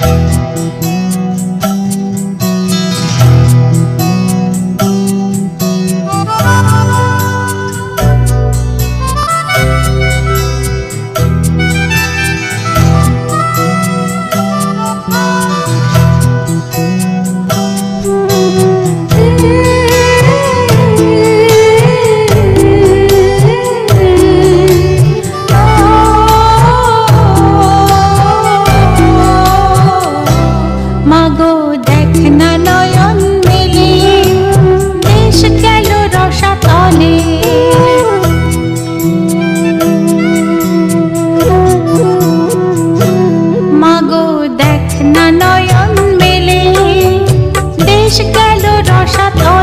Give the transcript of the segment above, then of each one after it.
Música 沙雕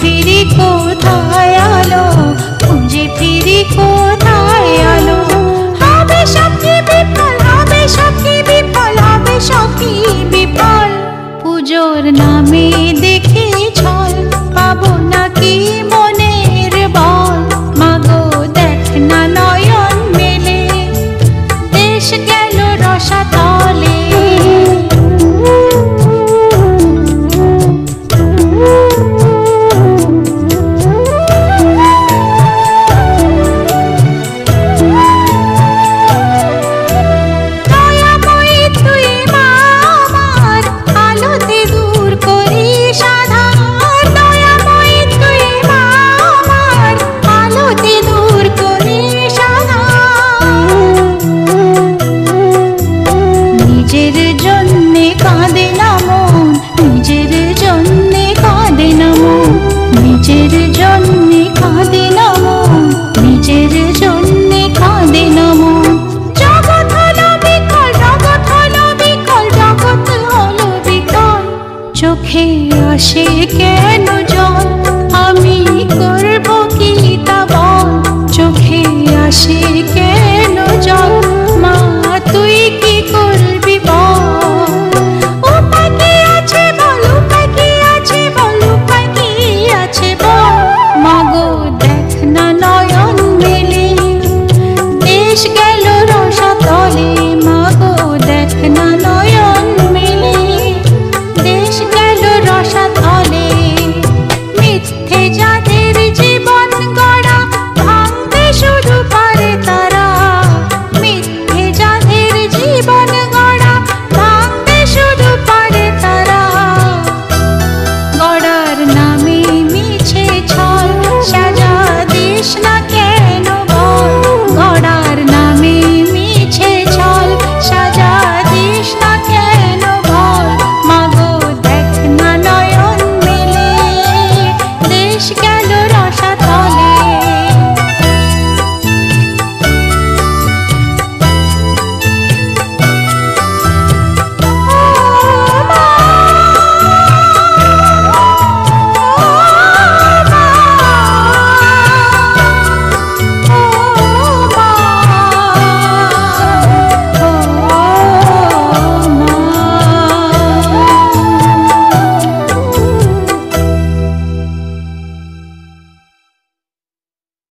free को थायालो मुझे free को था চোখে আসে কেন জল? আমি করব কি তা বল? চোখে আসে কেন